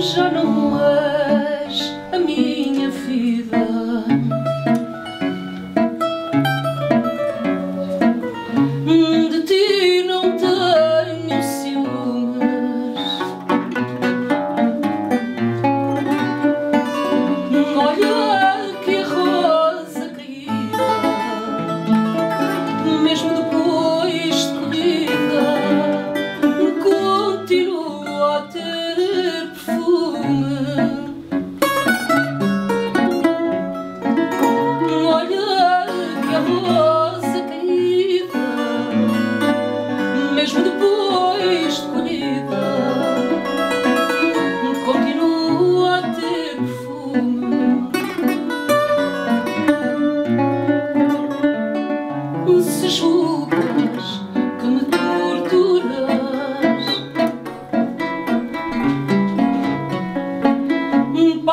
já não és.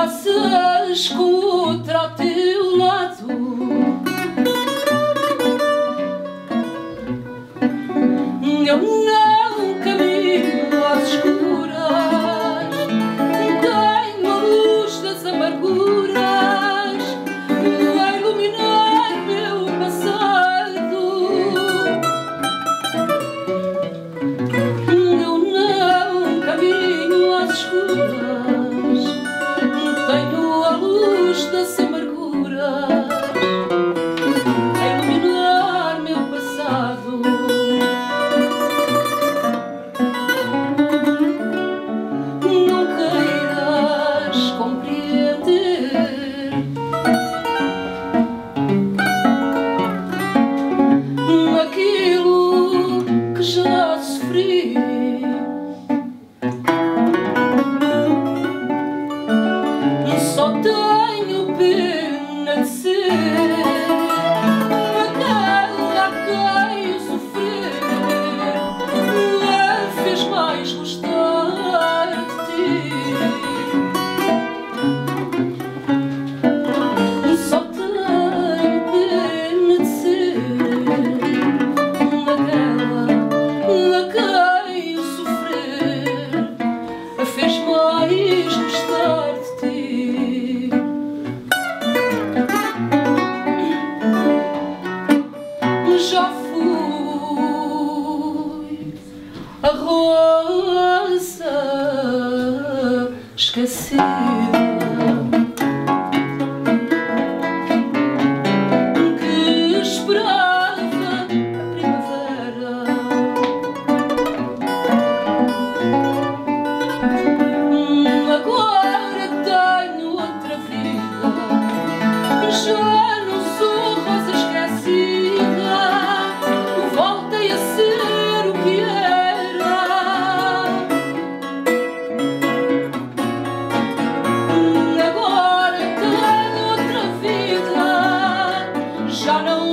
faças contra o teu lado. Eu não sofri. E só tenho pena de ser. a rosa esquecida. Hum, agora tenho outra vida. Já shadow